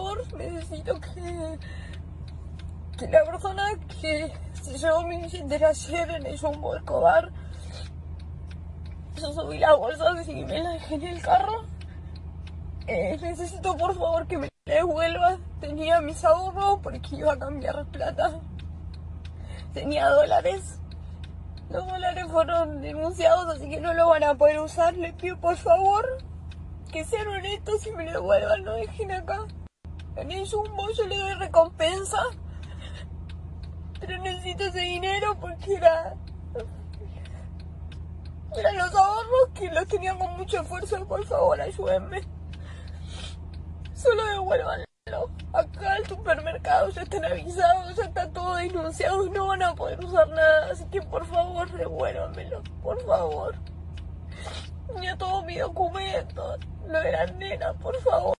favor, necesito que, la persona que se llevó mi billetera ayer en el Jumbo Escobar, yo subí la bolsa y me la dejé en el carro. Eh, necesito por favor que me la devuelva. Tenía mis ahorros porque iba a cambiar plata. Tenía dólares. Los dólares fueron denunciados, así que no lo van a poder usar. Les pido por favor que sean honestos y me lo devuelvan, no dejen acá. El Jumbo yo le doy recompensa. Pero necesito ese dinero porque era. Eran los ahorros que los tenía con mucho esfuerzo. Por favor, ayúdenme. Solo devuélvanlo. Acá el supermercado ya están avisados, ya está todo denunciado y no van a poder usar nada. Así que por favor, devuélvanmelo. Por favor. Ya todos mis documentos. No eran nena, por favor.